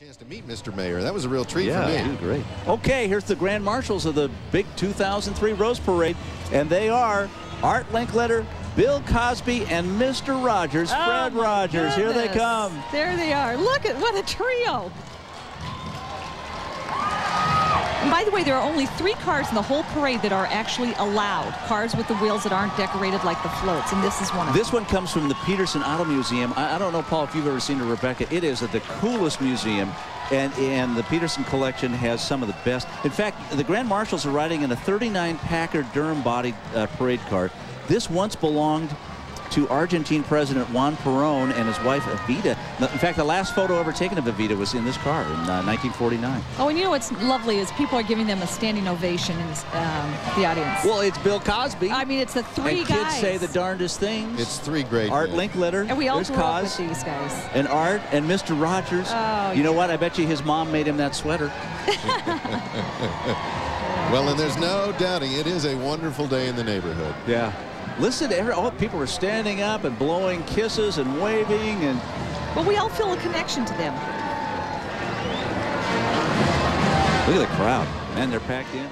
Chance to meet Mr. Mayor. That was a real treat yeah, for me. Yeah, great. Okay, here's the Grand Marshals of the big 2003 Rose Parade, and they are Art Linkletter, Bill Cosby, and Mr. Rogers, Oh, Fred my Rogers. Here they come. There they are. Look at what a trio. And by the way, there are only three cars in the whole parade that are actually allowed. Cars with the wheels that aren't decorated like the floats, and this is one of This them. This one comes from the Petersen Auto Museum. I, I don't know, Paul, if you've ever seen it, Rebecca. It is at the coolest museum. And, and the Petersen collection has some of the best. In fact, the Grand Marshals are riding in a 39 Packard Durham body uh, parade car. This once belonged to Argentine President Juan Perón and his wife Evita. In fact, the last photo ever taken of Evita was in this car in uh, 1949. Oh, and you know what's lovely is people are giving them a standing ovation in this, um, the audience. Well, it's Bill Cosby. I mean, it's the three and kids say the darndest things. It's three great Art men. Linkletter. and we all There's grew up with these guys. and Art and Mr. Rogers. Oh, you know what? I bet you his mom made him that sweater. Well, and there's no doubting it is a wonderful day in the neighborhood. Yeah. Listen to every, all people were standing up and blowing kisses and waving and But we all feel a connection to them. look at the crowd. Man, they're packed in.